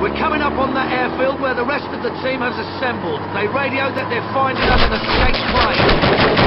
We're coming up on that airfield where the rest of the team has assembled. They radioed that they're finding us an escape plane.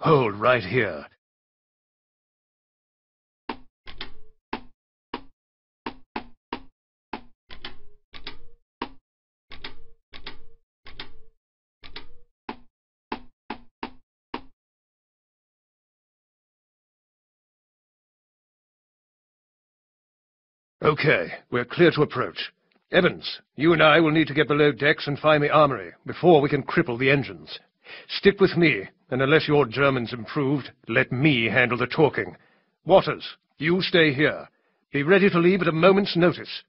Hold right here. Okay, we're clear to approach. Evans, you and I will need to get below decks and find the armory before we can cripple the engines. Stick with me, And unless your German's improved, let me handle the talking. Waters, you stay here. Be ready to leave at a moment's notice.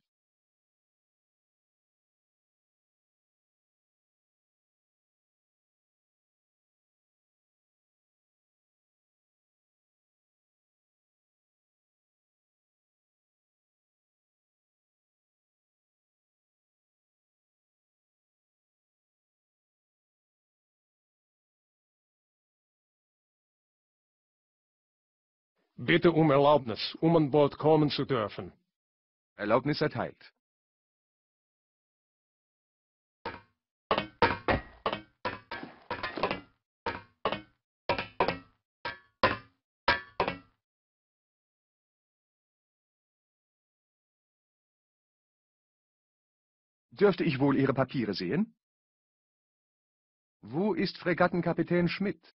Bitte um Erlaubnis, um an Bord kommen zu dürfen. Erlaubnis erteilt. Dürfte ich wohl Ihre Papiere sehen? Wo ist Fregattenkapitän Schmidt?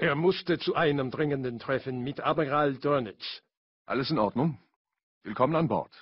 Er musste zu einem dringenden Treffen mit Admiral Dönitz. Alles in Ordnung. Willkommen an Bord.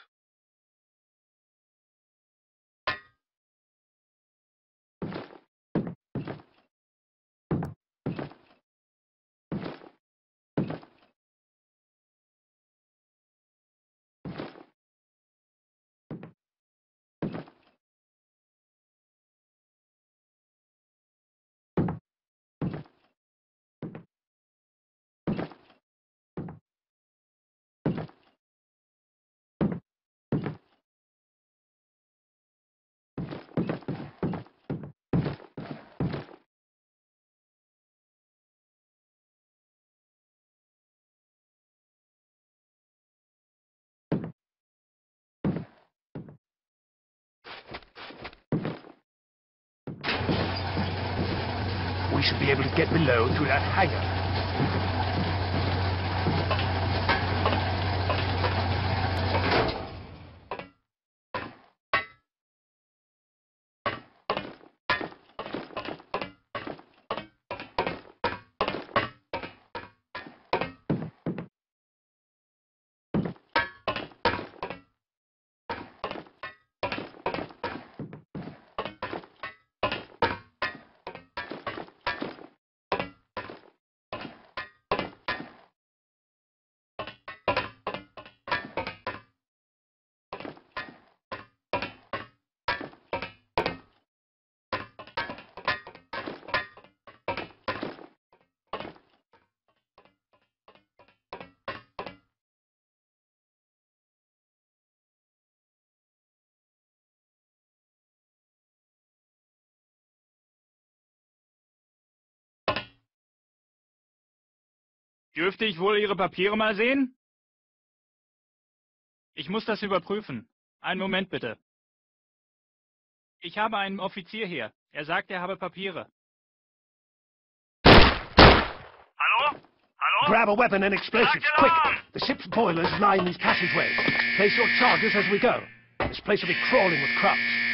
We should be able to get below through that hangar. Dürfte ich wohl Ihre Papiere mal sehen? Ich muss das überprüfen. Einen Moment bitte. Ich habe einen Offizier hier. Er sagt, er habe Papiere. Hallo? Hallo? Grab a weapon and explosives, quick! The ship's boilers lie in these passageways. Place your charges as we go. This place will be crawling with Krupps.